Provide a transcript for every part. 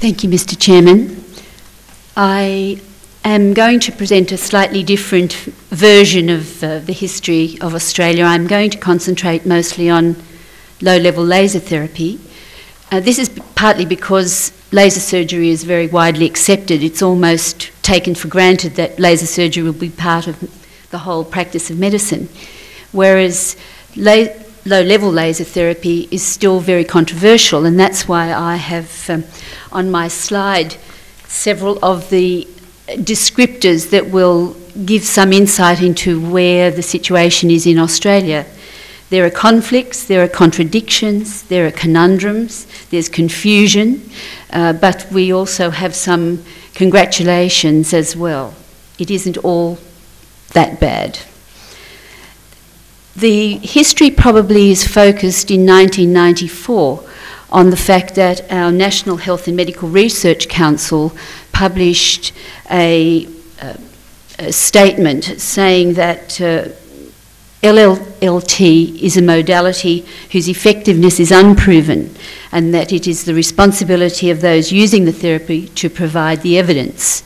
Thank you, Mr. Chairman. I am going to present a slightly different version of uh, the history of Australia. I'm going to concentrate mostly on low level laser therapy. Uh, this is partly because laser surgery is very widely accepted. It's almost taken for granted that laser surgery will be part of the whole practice of medicine, whereas la- low level laser therapy is still very controversial, and that's why I have um, on my slide several of the descriptors that will give some insight into where the situation is in Australia. There are conflicts, there are contradictions, there are conundrums, there's confusion, uh, but we also have some congratulations as well. It isn't all that bad. The history probably is focused in 1994 on the fact that our National Health and Medical Research Council published a, uh, a statement saying that uh, LLT is a modality whose effectiveness is unproven and that it is the responsibility of those using the therapy to provide the evidence.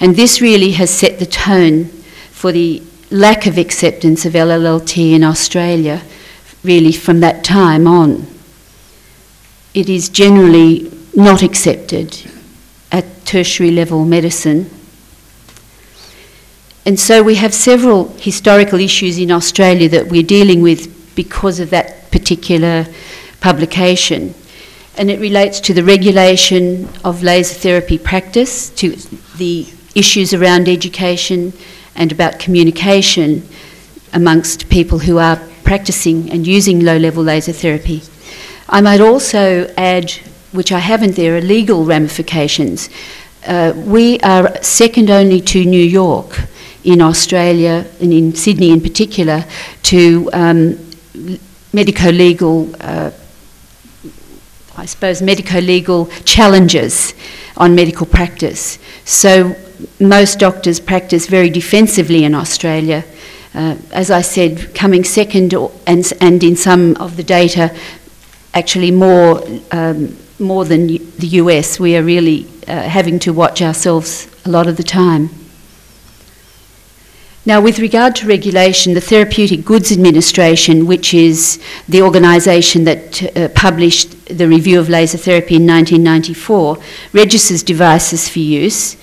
And this really has set the tone for the lack of acceptance of LLLT in Australia, really from that time on. It is generally not accepted at tertiary level medicine and so we have several historical issues in Australia that we're dealing with because of that particular publication. And it relates to the regulation of laser therapy practice, to the issues around education and about communication amongst people who are practicing and using low level laser therapy. I might also add, which I haven't there, are legal ramifications. Uh, we are second only to New York in Australia and in Sydney in particular to um, medico legal, uh, I suppose, medico legal challenges on medical practice. So most doctors practice very defensively in Australia. Uh, as I said, coming second, and, and in some of the data, actually more, um, more than the US. We are really uh, having to watch ourselves a lot of the time. Now, with regard to regulation, the Therapeutic Goods Administration, which is the organisation that uh, published the review of laser therapy in 1994, registers devices for use,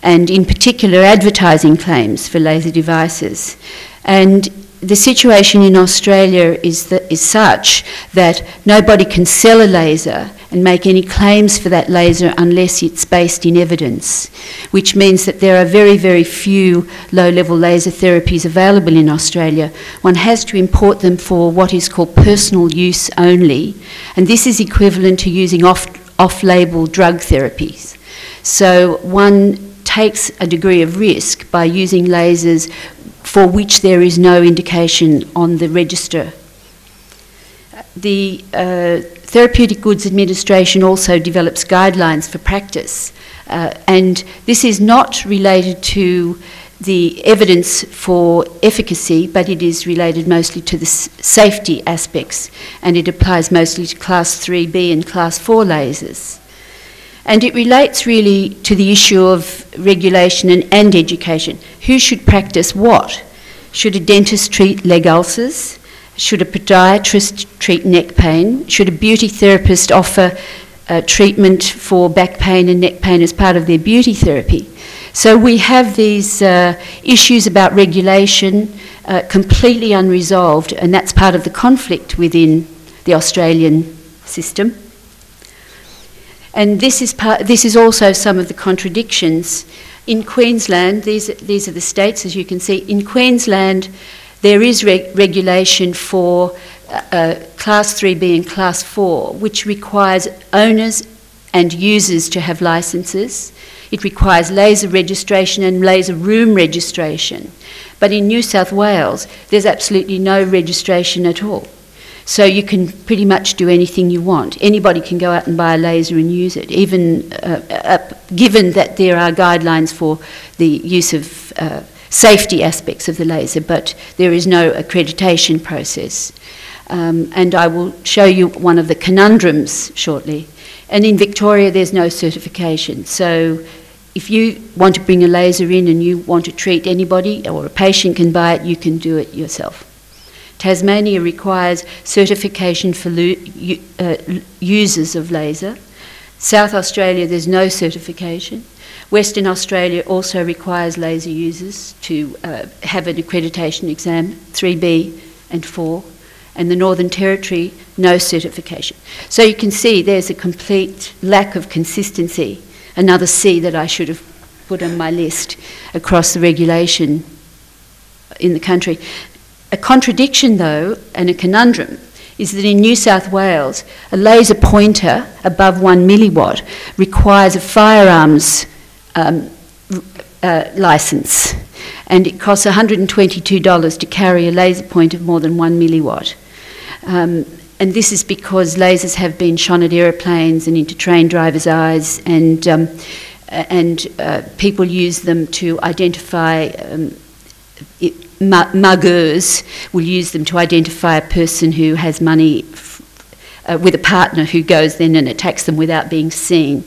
and in particular advertising claims for laser devices. And the situation in Australia is, is such that nobody can sell a laser and make any claims for that laser unless it's based in evidence, which means that there are very, very few low level laser therapies available in Australia. One has to import them for what is called personal use only, and this is equivalent to using off, off label drug therapies. So one takes a degree of risk by using lasers for which there is no indication on the register. The uh, Therapeutic Goods Administration also develops guidelines for practice, uh, and this is not related to the evidence for efficacy, but it is related mostly to the safety aspects, and it applies mostly to Class 3B and Class 4 lasers. And it relates really to the issue of regulation and, and education. Who should practice what? Should a dentist treat leg ulcers? Should a podiatrist treat neck pain? Should a beauty therapist offer uh, treatment for back pain and neck pain as part of their beauty therapy? So we have these uh, issues about regulation uh, completely unresolved, and that's part of the conflict within the Australian system. And this is, part, this is also some of the contradictions. In Queensland, these, these are the states, as you can see, in Queensland, there is reg- regulation for uh, uh Class 3B and Class 4, which requires owners and users to have licenses. It requires laser registration and laser room registration. But in New South Wales, there's absolutely no registration at all. So you can pretty much do anything you want. Anybody can go out and buy a laser and use it, even uh, uh, given that there are guidelines for the use of uh, safety aspects of the laser, but there is no accreditation process. Um, and I will show you one of the conundrums shortly. And in Victoria, there's no certification. So if you want to bring a laser in and you want to treat anybody or a patient can buy it, you can do it yourself. Tasmania requires certification for uh, users of laser. South Australia, there's no certification. Western Australia also requires laser users to uh, have an accreditation exam, 3B and 4 and the Northern Territory, no certification. So you can see there's a complete lack of consistency, another C that I should have put on my list across the regulation in the country. A contradiction, though, and a conundrum is that in New South Wales, a laser pointer above one milliwatt requires a firearms um, uh, license, and it costs $122 to carry a laser point of more than one milliwatt. Um, and this is because lasers have been shone at aeroplanes and into train drivers' eyes, and um, and uh, people use them to identify. Um, it, muggers will use them to identify a person who has money uh, with a partner who goes then and attacks them without being seen.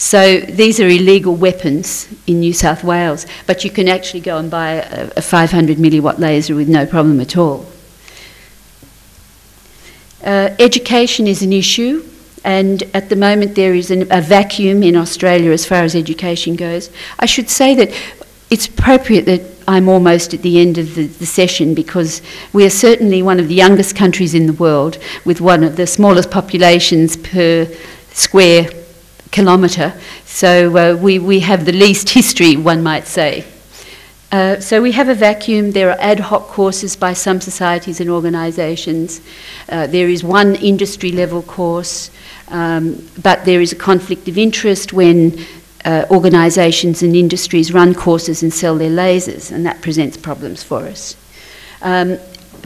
So these are illegal weapons in New South Wales, but you can actually go and buy a, a 500 milliwatt laser with no problem at all. Uh, education is an issue, and at the moment there is an, a vacuum in Australia as far as education goes. I should say that it's appropriate that I'm almost at the end of the, the, session because we are certainly one of the youngest countries in the world with one of the smallest populations per square kilometre. So uh, we, we have the least history, one might say. Uh, so we have a vacuum. There are ad hoc courses by some societies and organisations. Uh, there is one industry level course, um, but there is a conflict of interest when uh, organisations and industries run courses and sell their lasers, and that presents problems for us. Um,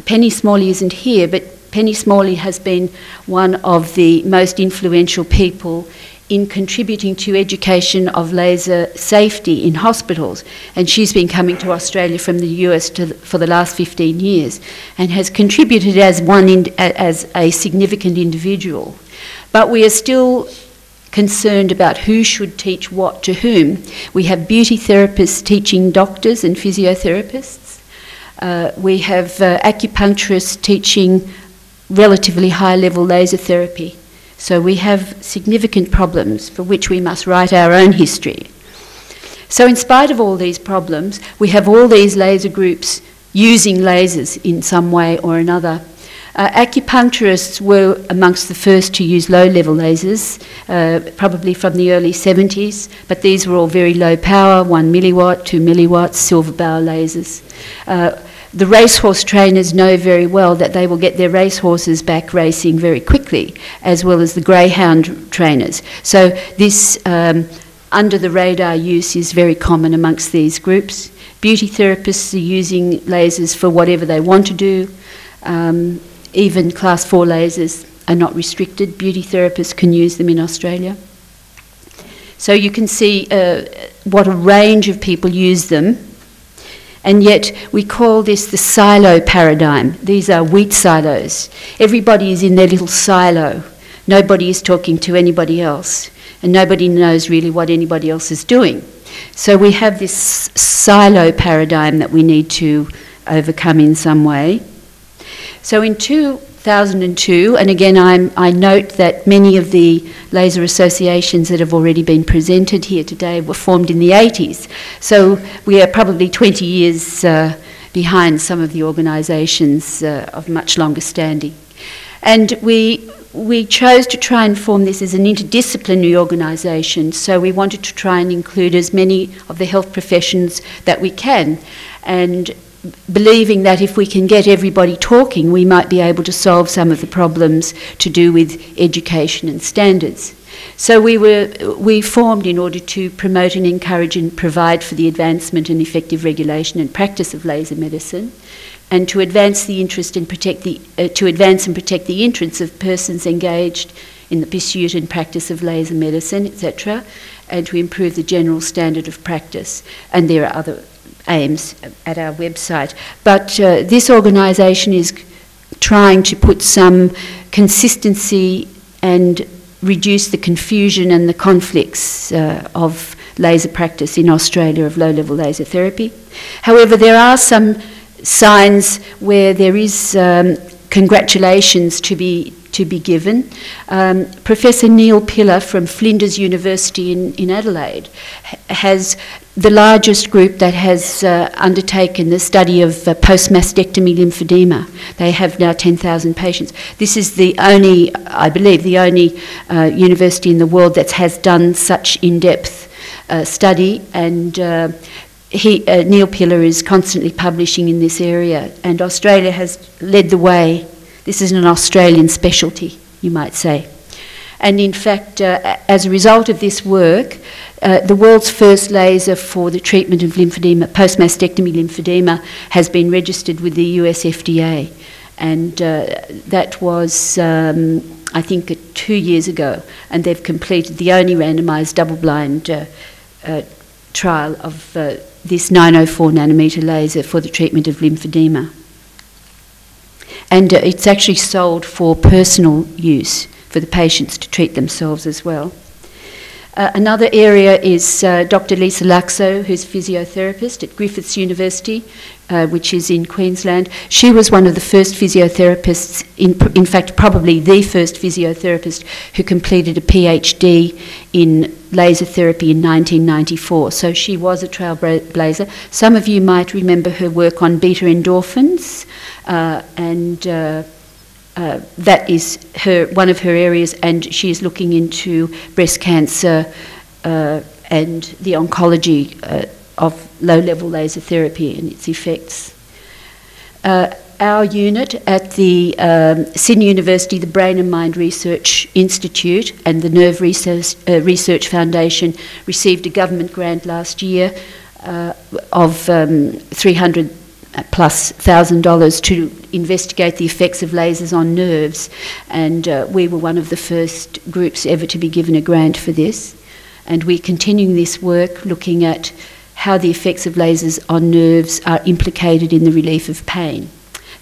Penny Smalley isn't here, but Penny Smalley has been one of the most influential people in contributing to education of laser safety in hospitals. And she's been coming to Australia from the US to, for the last 15 years and has contributed as, one in, as a significant individual. But we are still concerned about who should teach what to whom. We have beauty therapists teaching doctors and physiotherapists. Uh, we have uh, acupuncturists teaching relatively high level laser therapy. So we have significant problems for which we must write our own history. So, in spite of all these problems, we have all these laser groups using lasers in some way or another. Uh, acupuncturists were amongst the first to use low level lasers, uh, probably from the early 70s, but these were all very low power 1 milliwatt, 2 milliwatts, silver bow lasers. Uh, the racehorse trainers know very well that they will get their racehorses back racing very quickly, as well as the greyhound trainers. So this um, under the radar use is very common amongst these groups. Beauty therapists are using lasers for whatever they want to do. Um, even class 4 lasers are not restricted. Beauty therapists can use them in Australia. So you can see uh, what a range of people use them and yet we call this the silo paradigm. These are wheat silos. Everybody is in their little silo. Nobody is talking to anybody else. And nobody knows really what anybody else is doing. So we have this silo paradigm that we need to overcome in some way. So in two 2002, and again I'm, i note that many of the laser associations that have already been presented here today were formed in the 80s. So we are probably 20 years uh, behind some of the organisations uh, of much longer standing. And we, we chose to try and form this as an interdisciplinary organisation, so we wanted to try and include as many of the health professions that we can. And believing that if we can get everybody talking, we might be able to solve some of the problems to do with education and standards. So we were we formed in order to promote and encourage and provide for the advancement and effective regulation and practice of laser medicine, and to advance the interest and protect the uh, to advance and protect the interests of persons engaged in the pursuit and practice of laser medicine, etc., and to improve the general standard of practice. And there are other aims at our website. But uh, this organisation is trying to put some consistency and reduce the confusion and the conflicts uh, of laser practice in Australia of low level laser therapy. However, there are some signs where there is um, congratulations to be to be given. Um, Professor Neil Piller from Flinders University in, in Adelaide has the largest group that has uh, undertaken the study of uh, post-mastectomy lymphedema. They have now 10,000 patients. This is the only, I believe, the only uh, university in the world that has done such in-depth uh, study and uh, he, uh, Neil Piller is constantly publishing in this area and Australia has led the way this is an Australian specialty, you might say. And in fact, uh, as a result of this work, uh, the world's first laser for the treatment of lymphedema, post-mastectomy lymphedema, has been registered with the US FDA. And uh, that was, um, I think, uh, two years ago. And they've completed the only randomised double-blind uh, uh, trial of this 904 nanometer laser for the treatment of lymphedema and uh, it's actually sold for personal use for the patients to treat themselves as well. Uh, another area is uh, Dr. Lisa Laakso, who's a physiotherapist at Griffiths University, uh, which is in Queensland. She was one of the first physiotherapists, in, in fact, probably the first physiotherapist who completed a PhD in laser therapy in 1994. So she was a trailblazer. Some of you might remember her work on beta endorphins uh, and uh, that is her one of her areas, and she is looking into breast cancer uh, and the oncology uh, of low-level laser therapy and its effects. Uh, our unit at the um, Sydney University, the Brain and Mind Research Institute and the Nerve Research, uh, Research Foundation received a government grant last year uh, of um, 300 plus thousand dollars to investigate the effects of lasers on nerves, and uh, we were one of the first groups ever to be given a grant for this. And we're continuing this work looking at how the effects of lasers on nerves are implicated in the relief of pain.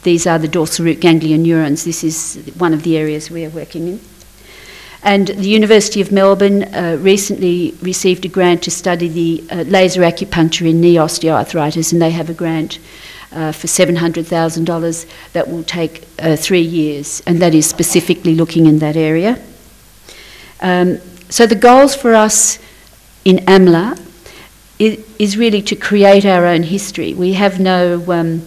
These are the dorsal root ganglion neurons. This is one of the areas we are working in. And the University of Melbourne uh, recently received a grant to study the uh, laser acupuncture in knee osteoarthritis, and they have a grant uh, for $700,000 that will take uh, three years, and that is specifically looking in that area. Um, so the goals for us in AMLA is, is, really to create our own history. We have no um,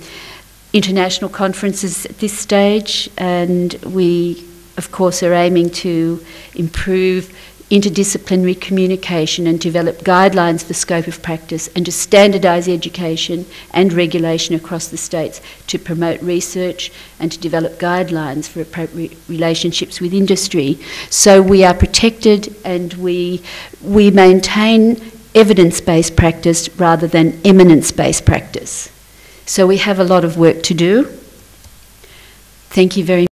international conferences at this stage, and we, of course, are aiming to improve interdisciplinary communication and develop guidelines for scope of practice and to standardise education and regulation across the states to promote research and to develop guidelines for appropriate relationships with industry. So we are protected and we, we maintain evidence-based practice rather than eminence-based practice. So we have a lot of work to do. Thank you very much.